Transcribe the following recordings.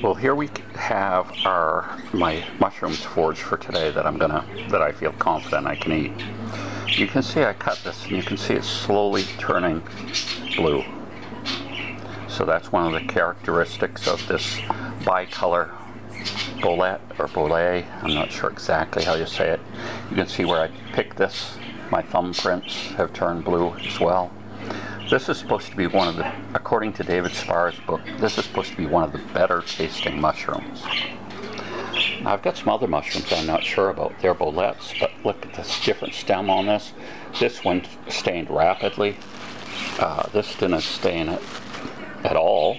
Well, here we have our my mushrooms foraged for today that I'm gonna that I feel confident I can eat. You can see I cut this, and you can see it's slowly turning blue. So that's one of the characteristics of this bicolor bolette or bolet. I'm not sure exactly how you say it. You can see where I picked this. My thumbprints have turned blue as well. This is supposed to be one of the, according to David Spahr's book, this is supposed to be one of the better tasting mushrooms. Now I've got some other mushrooms I'm not sure about. They're boletes, but look at this different stem on this. This one stained rapidly. Uh, this didn't stain it at all.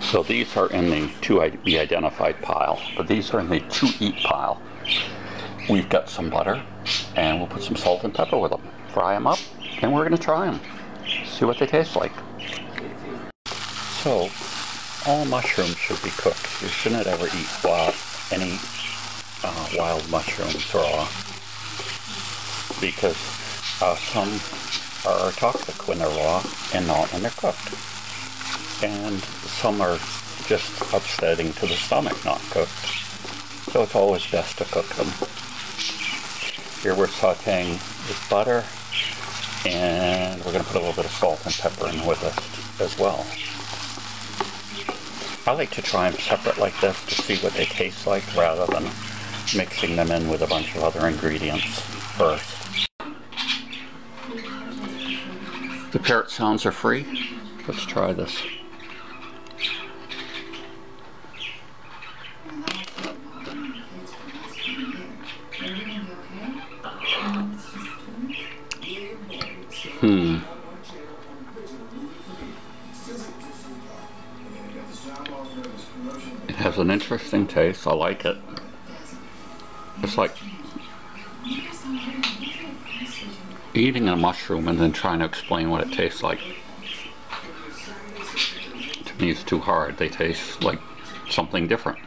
So these are in the to be identified pile, but these are in the to eat pile. We've got some butter, and we'll put some salt and pepper with them. Fry them up, and we're going to try them. See what they taste like. So, all mushrooms should be cooked. You shouldn't ever eat wild, any uh, wild mushrooms raw because uh, some are toxic when they're raw and not when they're cooked. And some are just upsetting to the stomach not cooked. So it's always best to cook them. Here we're sauteing with butter and we're going to put a little bit of salt and pepper in with it as well. I like to try them separate like this to see what they taste like rather than mixing them in with a bunch of other ingredients first. The parrot sounds are free. Let's try this. Hmm. It has an interesting taste. I like it. It's like eating a mushroom and then trying to explain what it tastes like. To me, it's too hard. They taste like something different.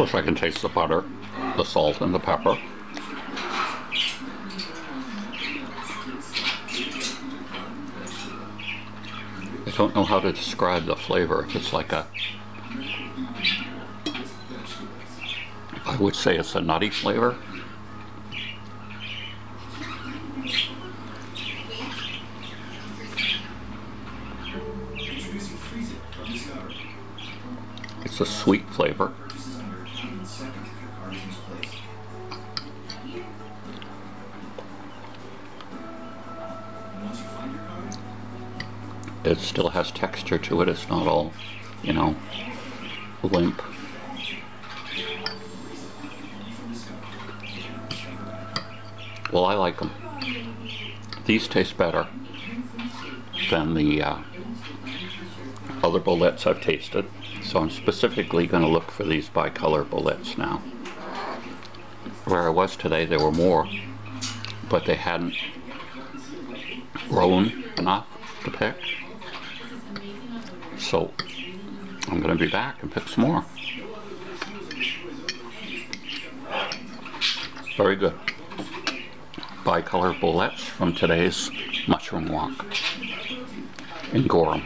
Course I can taste the butter, the salt, and the pepper. I don't know how to describe the flavor. If it's like a... I would say it's a nutty flavor. It's a sweet flavor. It still has texture to it. It's not all, you know, limp. Well, I like them. These taste better than the uh, other boletes I've tasted. So I'm specifically going to look for these bicolor boletes now. Where I was today, there were more, but they hadn't grown enough to pick. So I'm going to be back and pick some more. Very good. Bicolor boletes from today's mushroom walk in Gorham.